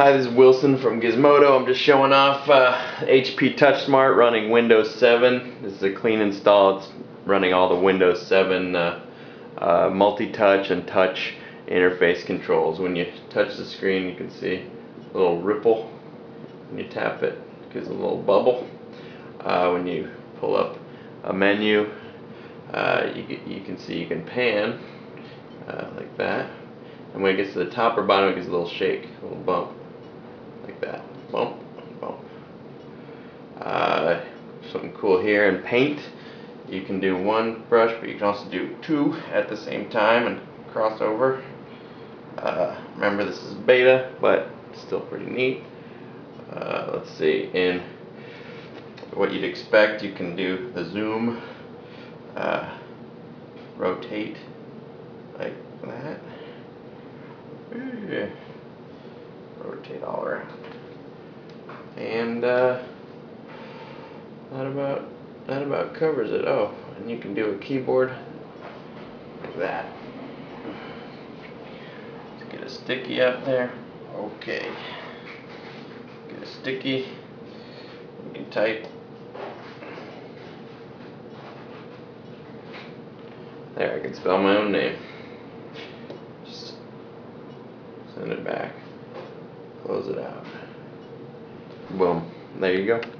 Hi, this is Wilson from Gizmodo. I'm just showing off uh, HP TouchSmart running Windows 7. This is a clean install. It's running all the Windows 7 uh, uh, multi-touch and touch interface controls. When you touch the screen, you can see a little ripple. When you tap it, it gives a little bubble. Uh, when you pull up a menu, uh, you, you can see you can pan uh, like that. And when it gets to the top or bottom, it gives a little shake, a little bump, like that. Bump, bump. Uh, something cool here in Paint. You can do one brush, but you can also do two at the same time and cross over. Uh, remember, this is beta, but still pretty neat. Uh, let's see, in what you'd expect, you can do the zoom, uh, rotate like that. Rotate all around. And uh, that about that about covers it. Oh, and you can do a keyboard like that. Let's get a sticky up there. Okay. Get a sticky. You can type. There, I can spell my own name. Just send it back. Close it out. Boom. There you go.